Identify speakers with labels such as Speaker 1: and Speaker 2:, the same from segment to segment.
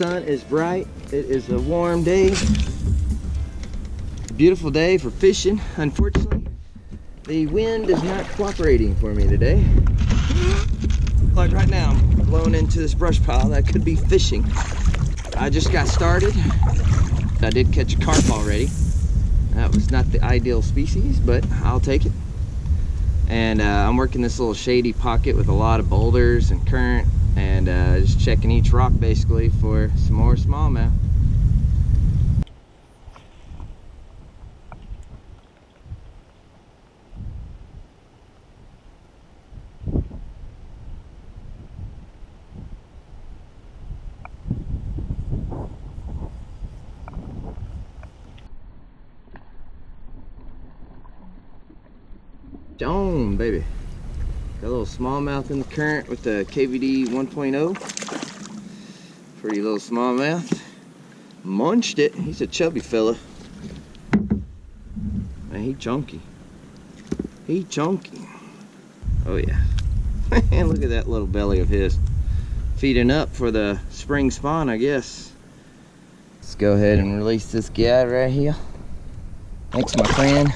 Speaker 1: sun is bright. It is a warm day. Beautiful day for fishing. Unfortunately, the wind is not cooperating for me today. Like right now, I'm blowing into this brush pile that could be fishing. I just got started. I did catch a carp already. That was not the ideal species, but I'll take it. And uh, I'm working this little shady pocket with a lot of boulders and current checking each rock basically for some more smallmouth. Dome, baby. Got a little smallmouth in the current with the KVD 1.0. Pretty little smallmouth. Munched it. He's a chubby fella. Man, he chunky. He chunky. Oh yeah. And look at that little belly of his. Feeding up for the spring spawn, I guess. Let's go ahead and release this guy right here. Thanks, my friend.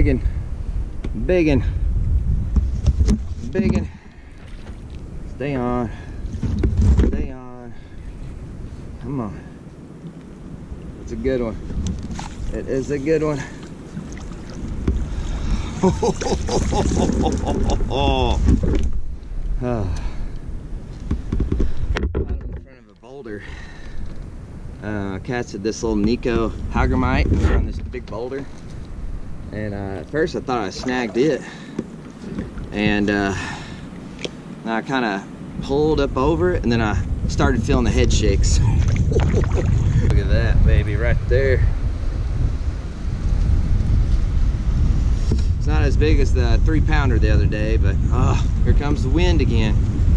Speaker 1: Biggin. Biggin. Biggin. Stay on. Stay on. Come on. It's a good one. It is a good one. oh. In front of a boulder. Uh, casted this little Nikko Hellgrammite on this big boulder and uh, at first I thought I snagged it. And uh, I kind of pulled up over it and then I started feeling the head shakes. Look at that baby right there. It's not as big as the three pounder the other day but oh here comes the wind again.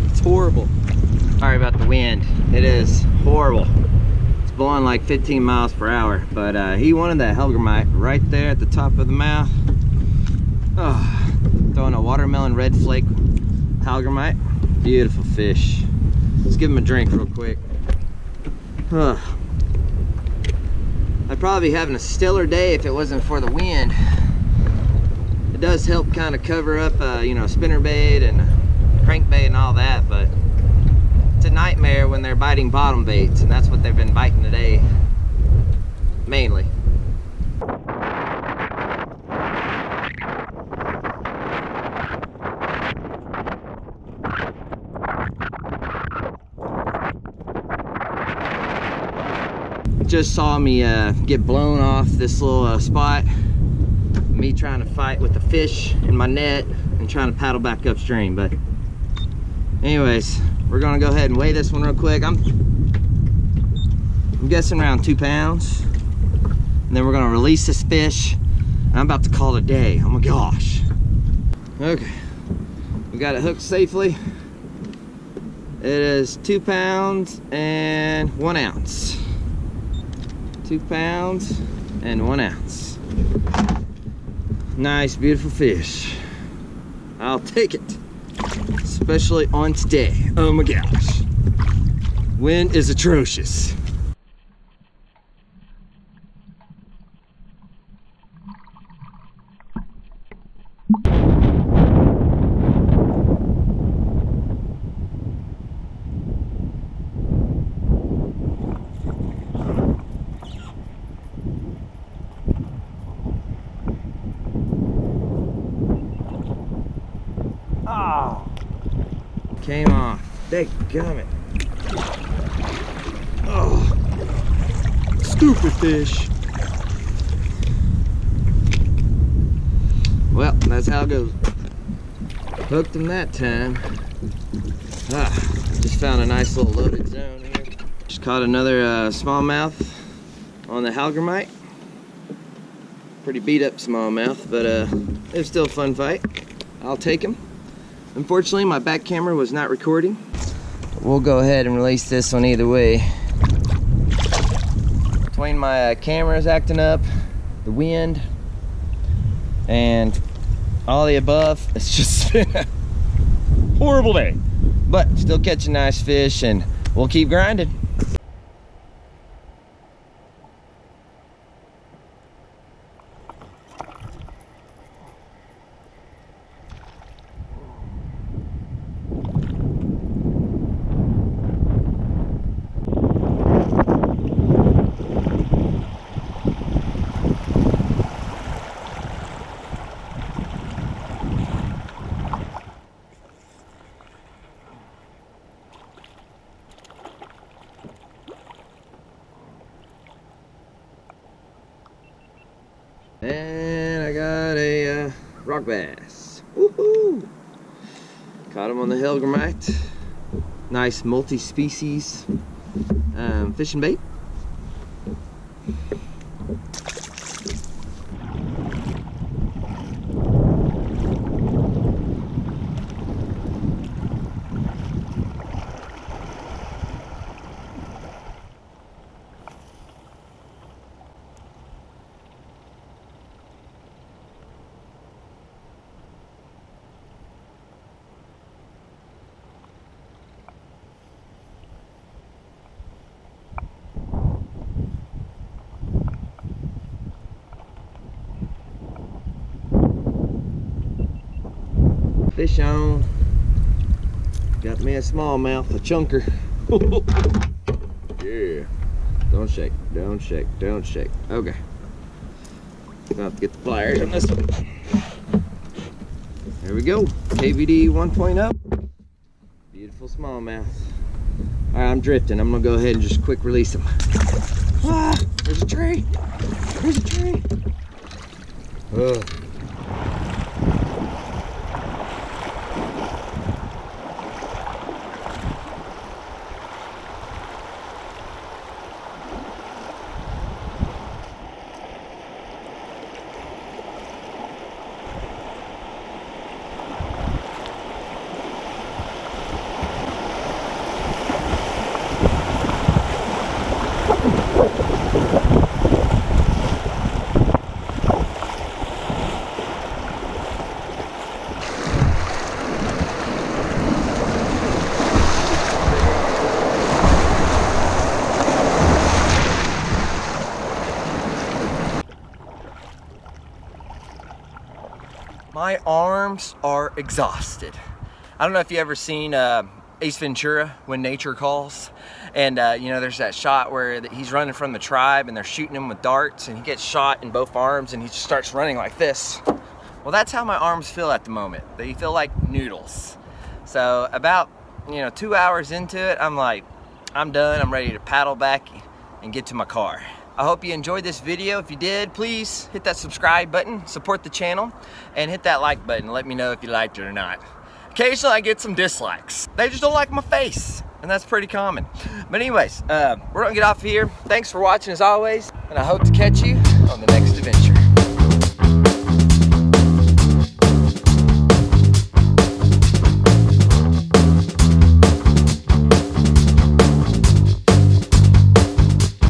Speaker 1: It's horrible. Sorry about the wind. It is horrible blowing like 15 miles per hour but uh, he wanted that Hellgrammite right there at the top of the mouth. Oh, throwing a watermelon red flake Hellgrammite beautiful fish. Let's give him a drink real quick. Oh. I'd probably be having a stellar day if it wasn't for the wind. It does help kind of cover up uh, you know spinner bait and crankbait and all that but it's a nightmare when they're biting bottom baits, and that's what they've been biting today, mainly. Just saw me uh, get blown off this little uh, spot. Me trying to fight with the fish in my net and trying to paddle back upstream, but anyways, we're gonna go ahead and weigh this one real quick. I'm, I'm guessing around two pounds. And then we're gonna release this fish. I'm about to call it a day. Oh my gosh. Okay, we got it hooked safely. It is two pounds and one ounce. Two pounds and one ounce. Nice, beautiful fish. I'll take it especially on today. Oh my gosh. Wind is atrocious. Came off. They gummit. Oh, stupid fish. Well, that's how it goes. Hooked him that time. Ah, just found a nice little loaded zone here. Just caught another uh, smallmouth on the Hellgrammite. Pretty beat up smallmouth, but uh, it was still a fun fight. I'll take him. Unfortunately, my back camera was not recording. We'll go ahead and release this one either way. Between my uh, cameras acting up, the wind, and all the above, it's just been a horrible day. But still catching nice fish and we'll keep grinding. And I got a uh, rock bass. Woohoo! Caught him on the Hellgrammite. Nice multi-species um, fishing bait. Fish on. Got me a smallmouth, a chunker. yeah. Don't shake, don't shake, don't shake. Okay. Gonna have to get the pliers on this one. There we go. KVD 1.0. Beautiful smallmouth. All right, I'm drifting. I'm gonna go ahead and just quick release him. Ah, there's a tree. There's a tree. Ugh. My arms are exhausted. I don't know if you ever seen uh, Ace Ventura, When Nature Calls. And uh, you know, there's that shot where he's running from the tribe and they're shooting him with darts and he gets shot in both arms and he just starts running like this. Well, that's how my arms feel at the moment. They feel like noodles. So about, you know, two hours into it, I'm like, I'm done. I'm ready to paddle back and get to my car. I hope you enjoyed this video. If you did, please hit that subscribe button, support the channel, and hit that like button. Let me know if you liked it or not. Occasionally I get some dislikes. They just don't like my face, and that's pretty common. But anyways, uh, we're gonna get off here. Thanks for watching as always, and I hope to catch you on the next adventure.